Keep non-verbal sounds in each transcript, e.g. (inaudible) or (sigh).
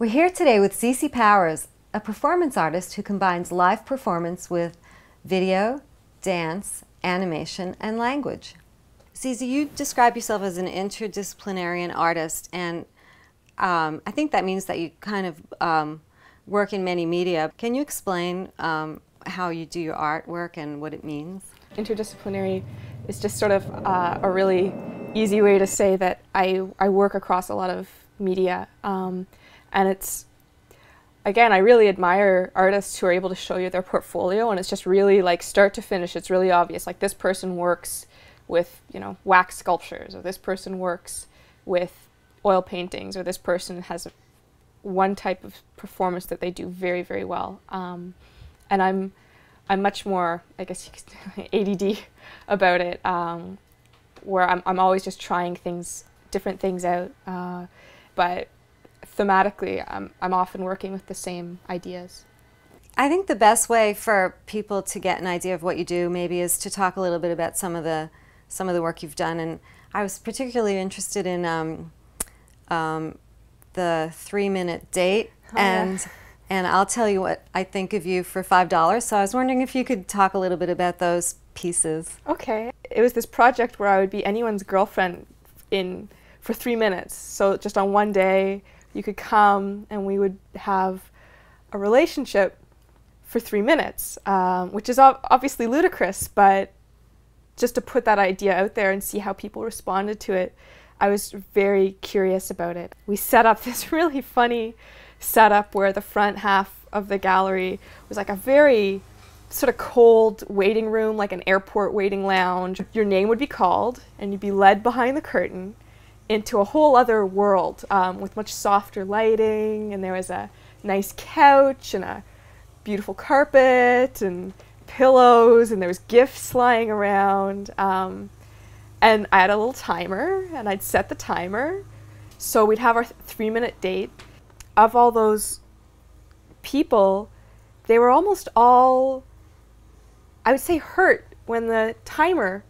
We're here today with Zeesy Powers, a performance artist who combines live performance with video, dance, animation, and language. Zeesy, you describe yourself as an interdisciplinary artist, and um, I think that means that you kind of um, work in many media. Can you explain um, how you do your artwork and what it means? Interdisciplinary is just sort of uh, a really easy way to say that I, I work across a lot of media. Um, and it's, again, I really admire artists who are able to show you their portfolio and it's just really like start to finish, it's really obvious. Like this person works with, you know, wax sculptures or this person works with oil paintings or this person has one type of performance that they do very, very well. Um, and I'm, I'm much more, I guess you could ADD (laughs) about it, um, where I'm, I'm always just trying things, different things out. Uh, but thematically, I'm, I'm often working with the same ideas. I think the best way for people to get an idea of what you do maybe is to talk a little bit about some of the some of the work you've done. And I was particularly interested in um, um, the three minute date oh, and. Yeah. And I'll tell you what I think of you for $5. So I was wondering if you could talk a little bit about those pieces. Okay. It was this project where I would be anyone's girlfriend in for three minutes. So just on one day, you could come and we would have a relationship for three minutes, um, which is obviously ludicrous, but just to put that idea out there and see how people responded to it, I was very curious about it. We set up (laughs) this really funny setup where the front half of the gallery was like a very sort of cold waiting room, like an airport waiting lounge. Your name would be called, and you'd be led behind the curtain into a whole other world um, with much softer lighting, and there was a nice couch and a beautiful carpet and pillows, and there was gifts lying around. Um, and I had a little timer, and I'd set the timer. So we'd have our th three minute date. Of all those people, they were almost all, I would say, hurt when the timer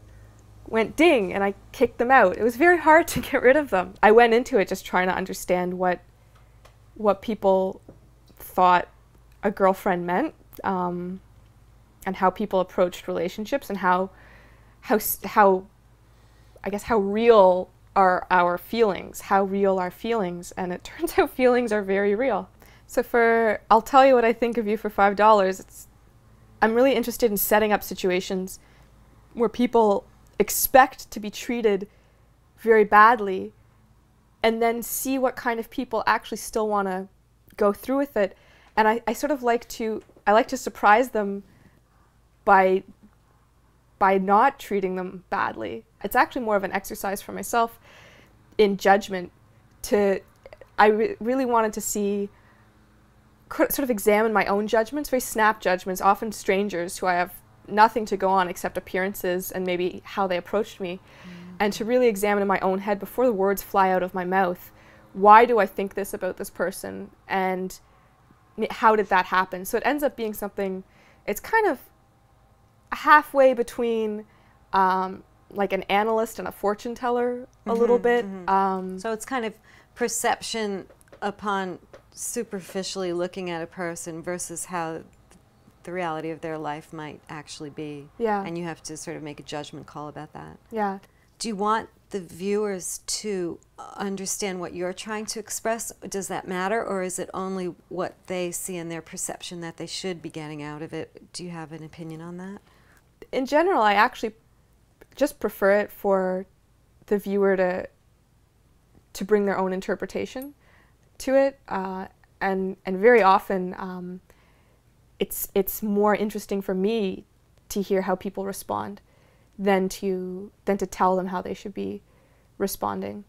went ding and I kicked them out. It was very hard to get rid of them. I went into it just trying to understand what what people thought a girlfriend meant um, and how people approached relationships and how how how I guess how real are our feelings, how real are feelings, and it (laughs) turns out feelings are very real. So for I'll tell you what I think of you for five dollars. It's I'm really interested in setting up situations where people expect to be treated very badly and then see what kind of people actually still want to go through with it. And I, I sort of like to I like to surprise them by by not treating them badly. It's actually more of an exercise for myself in judgment to I re really wanted to see sort of examine my own judgments, very snap judgments, often strangers who I have nothing to go on except appearances and maybe how they approached me. Mm. And to really examine in my own head before the words fly out of my mouth, why do I think this about this person? And how did that happen? So it ends up being something, it's kind of halfway between um, like an analyst and a fortune teller mm -hmm, a little mm-hmm, bit. Mm -hmm. um, so it's kind of perception upon superficially looking at a person versus how the reality of their life might actually be. Yeah. And you have to sort of make a judgment call about that. Yeah. Do you want the viewers to understand what you're trying to express? Does that matter, or is it only what they see in their perception that they should be getting out of it? Do you have an opinion on that? In general, I actually just prefer it for the viewer to to bring their own interpretation to it, uh, and and very often. Um, it's it's more interesting for me to hear how people respond than to than to tell them how they should be responding.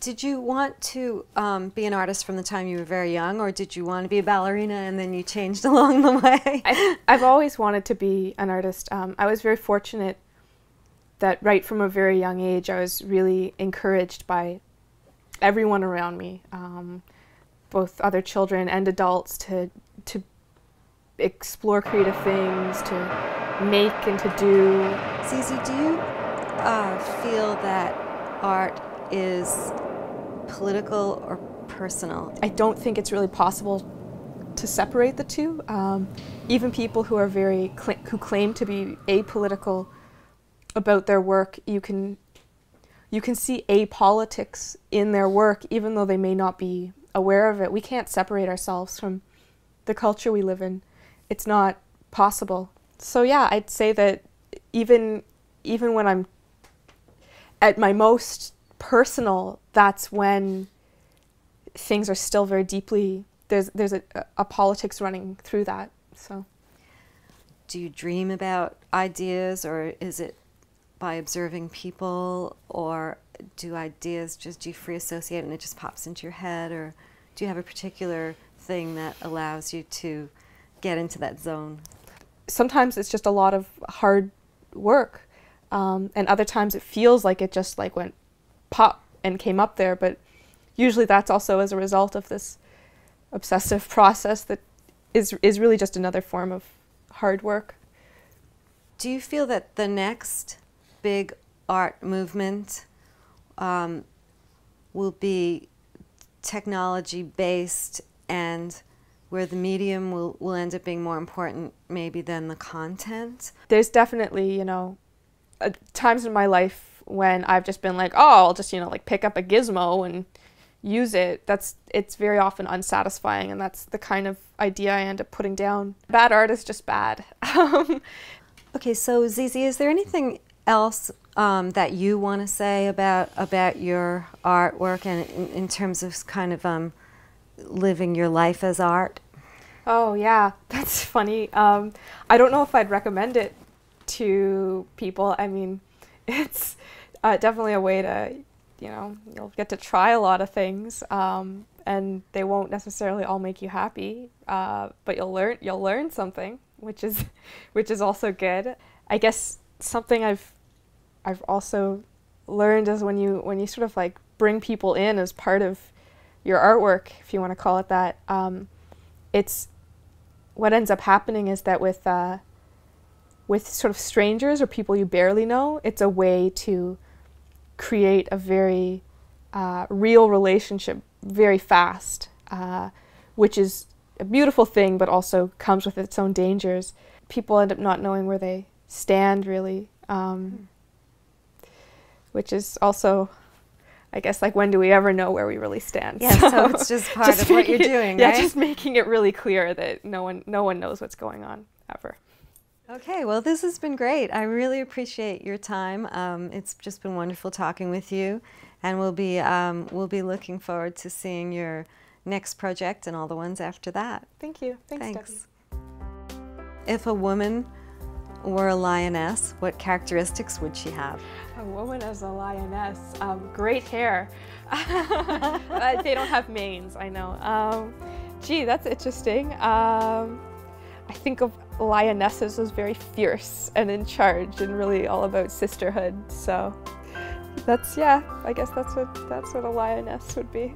Did you want to um, be an artist from the time you were very young, or did you want to be a ballerina and then you changed (laughs) along the way? I, have always wanted to be an artist. Um, I was very fortunate that right from a very young age, I was really encouraged by everyone around me, um, both other children and adults, to to explore creative things, to make and to do. Zeesy, do you uh, feel that art is political or personal. I don't think it's really possible to separate the two. Um, even people who are very cl who claim to be apolitical about their work, you can you can see apolitics in their work, even though they may not be aware of it. We can't separate ourselves from the culture we live in. It's not possible. So yeah, I'd say that even even when I'm at my most personal, that's when things are still very deeply there's there's a, a politics running through that. So do you dream about ideas or is it by observing people or do ideas just do you free associate and it just pops into your head or do you have a particular thing that allows you to get into that zone. Sometimes it's just a lot of hard work um, and other times it feels like it just like went pop and came up there but usually that's also as a result of this obsessive (laughs) process that is is really just another form of hard work. Do you feel that the next big art movement um, will be technology based and where the medium will, will end up being more important maybe than the content? There's definitely, you know, uh, times in my life when I've just been like, oh, I'll just, you know, like pick up a gizmo and use it. That's it's very often unsatisfying and that's the kind of idea I end up putting down. Bad art is just bad. (laughs) okay, so Zeesy, is there anything else um, that you want to say about about your artwork and in, in terms of kind of um, living your life as art? Oh yeah, (laughs) that's funny. Um, I don't know if I'd recommend it to people. I mean, (laughs) it's uh, definitely a way to, you know, you'll get to try a lot of things, um, and they won't necessarily all make you happy. Uh, but you'll learn you'll learn something, which is (laughs) which is also good. I guess something I've I've also learned is when you when you sort of like bring people in as part of your artwork, if you want to call it that, um, it's what ends up happening is that with uh, with sort of strangers or people you barely know, it's a way to create a very uh, real relationship very fast, uh, which is a beautiful thing, but also comes with its own dangers. People end up not knowing where they stand really. Um, which is also I guess like when do we ever know where we really stand? Yeah, so, so (laughs) it's just part just of what you're doing, it, right? Yeah, just making it really clear that no one no one knows what's going on ever. Okay, well, this has been great. I really appreciate your time. Um, it's just been wonderful talking with you, and we'll be um, we'll be looking forward to seeing your next project and all the ones after that. Thank you. Thanks, Thanks. If a woman were a lioness, what characteristics would she have? A woman as a lioness, um, great hair. (laughs) they don't have manes, I know. Um, gee, that's interesting. Um, I think of lionesses as very fierce and in charge and really all about sisterhood. So that's, yeah, I guess that's what, that's what a lioness would be.